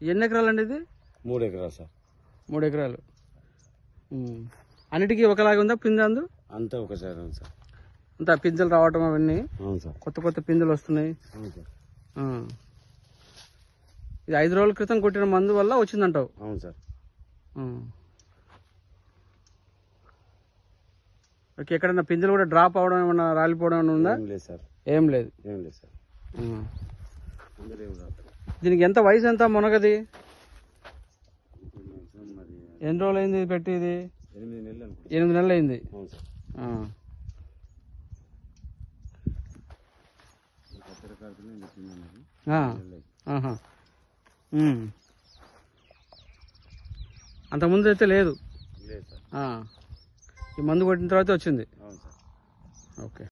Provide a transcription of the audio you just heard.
ఎన్ని ఎకరాలు అండి ఇది? మూడు ఎకరాలు సార్. మూడు ఎకరాలు. ఉమ్. అన్నిటికీ ఒకలాగా ఉందా పిండి అందు? అంతా ఒకసారి అవును సార్. అంతా పింజలు రావటం అవన్నీ? అవును సార్. కొత్త కొత్త పింజలు వస్తున్నాయి? అవును సార్. ఆ. ఇది ఐదు రోజుల క్రితం కొట్టిన మందు వల్ల వచ్చిందంటావు? అవును సార్. ఆ. ఓకే ఎక్కడన్నా పింజలు కూడా డ్రాప్ అవడం ఏమన్నా రాలిపోవడం ఏమన్నా ఉందా? ఏం లేదు సార్. ఏం లేదు. ఏం లేదు సార్. ఆ. అందరూ ఏం రాదు దీనికి ఎంత వయసు ఎంత మునగది? ఎన్ని రోజులు అయింది ఇది పెట్టి ఇది ఎనిమిది నెలలు అయింది. అంతకుముందు అయితే లేదు. ఈ మందు కొట్టిన తర్వాత వచ్చింది. ఓకే.